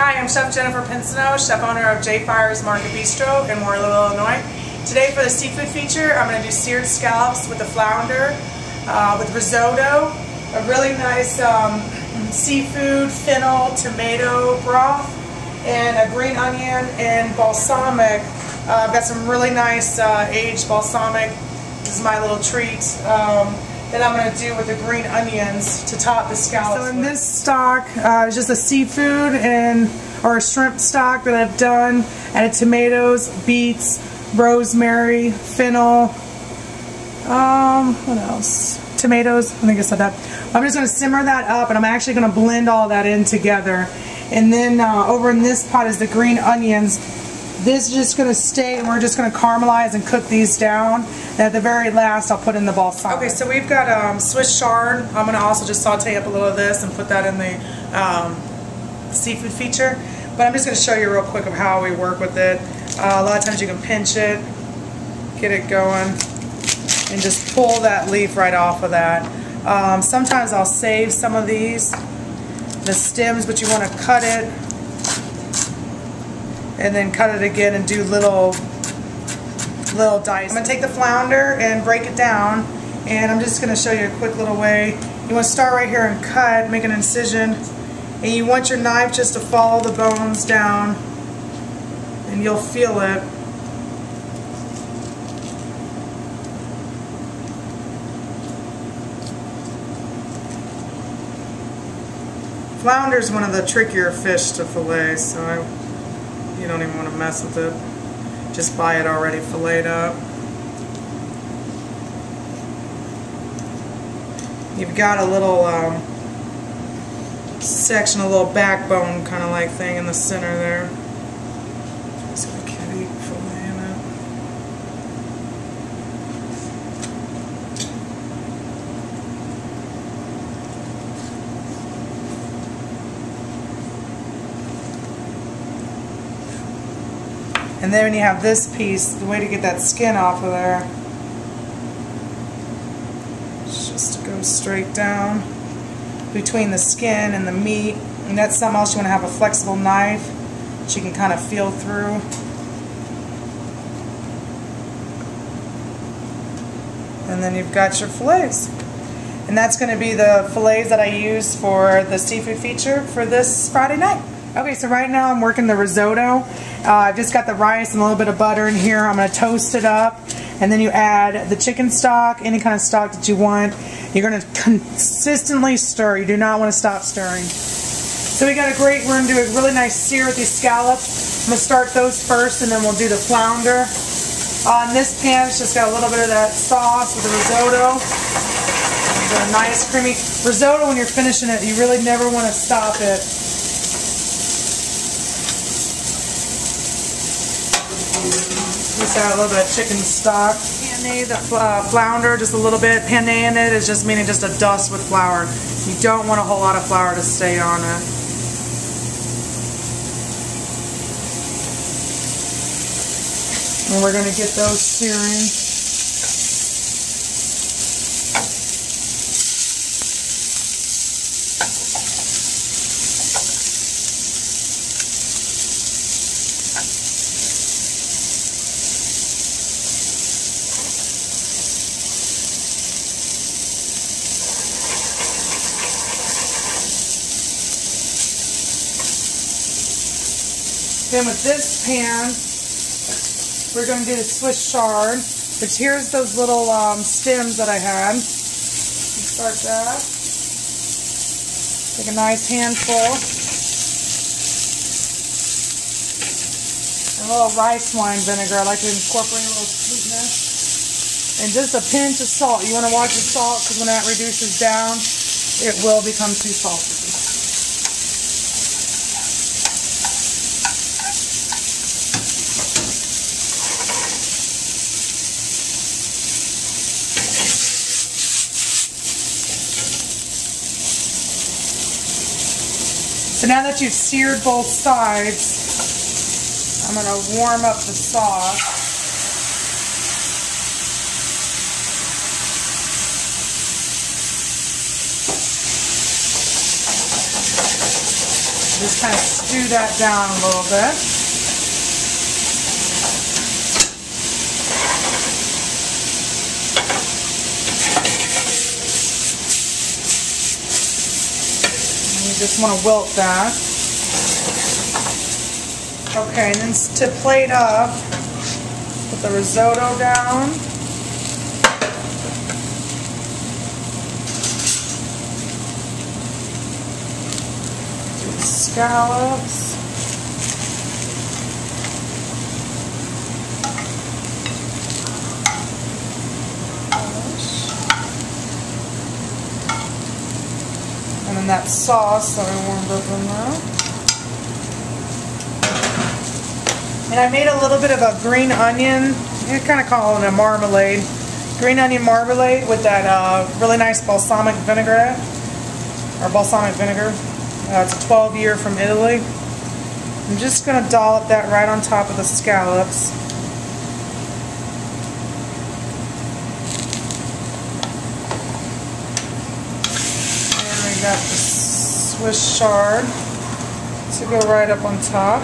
Hi, I'm Chef Jennifer Pensoneau, chef owner of J Fires Market Bistro in Waterloo, Illinois. Today for the seafood feature, I'm going to do seared scallops with a flounder, uh, with risotto, a really nice um, seafood, fennel, tomato broth, and a green onion and balsamic. Uh, I've got some really nice uh, aged balsamic. This is my little treat. Um, that I'm going to do with the green onions to top the scallops. So in this stock, uh, it's just a seafood and or a shrimp stock that I've done, added tomatoes, beets, rosemary, fennel, um, what else? Tomatoes, I think I said that. I'm just going to simmer that up and I'm actually going to blend all that in together. And then uh, over in this pot is the green onions this is just going to stay and we're just going to caramelize and cook these down. And at the very last, I'll put in the balsamic. Okay, so we've got um, Swiss chard. I'm going to also just saute up a little of this and put that in the um, seafood feature. But I'm just going to show you real quick of how we work with it. Uh, a lot of times you can pinch it, get it going, and just pull that leaf right off of that. Um, sometimes I'll save some of these, the stems, but you want to cut it and then cut it again and do little little dice. I'm going to take the flounder and break it down and I'm just going to show you a quick little way. You want to start right here and cut, make an incision and you want your knife just to follow the bones down and you'll feel it. Flounder is one of the trickier fish to fillet, so I you don't even want to mess with it. Just buy it already filleted up. You've got a little um, section, a little backbone kind of like thing in the center there. And then when you have this piece, the way to get that skin off of there is just to go straight down between the skin and the meat. And that's something else you want to have a flexible knife that you can kind of feel through. And then you've got your fillets. And that's going to be the fillets that I use for the seafood feature for this Friday night. Okay, so right now I'm working the risotto. Uh, I've just got the rice and a little bit of butter in here. I'm going to toast it up. And then you add the chicken stock, any kind of stock that you want. You're going to consistently stir. You do not want to stop stirring. So we got a great, we're going to do a really nice sear with these scallops. I'm going to start those first and then we'll do the flounder. On this pan, it's just got a little bit of that sauce with the risotto. a nice creamy risotto when you're finishing it, you really never want to stop it. Just add a little bit of chicken stock. Penne the uh, flounder, just a little bit. Penne in it is just meaning just a dust with flour. You don't want a whole lot of flour to stay on it. And we're going to get those searing. Then with this pan, we're going to do the Swiss chard, which here's those little um, stems that I had. Start that. Take a nice handful. a little rice wine vinegar. I like to incorporate a little sweetness. And just a pinch of salt. You want to watch the salt because when that reduces down, it will become too salty. So now that you've seared both sides, I'm going to warm up the sauce. Just kind of stew that down a little bit. Just want to wilt that. Okay, and then to plate up, put the risotto down. scallops. That sauce that I warmed up in there. And I made a little bit of a green onion, you kind of call it a marmalade. Green onion marmalade with that uh, really nice balsamic vinaigrette, or balsamic vinegar. Uh, it's a 12 year from Italy. I'm just going to dollop that right on top of the scallops. Got the Swiss chard to go right up on top.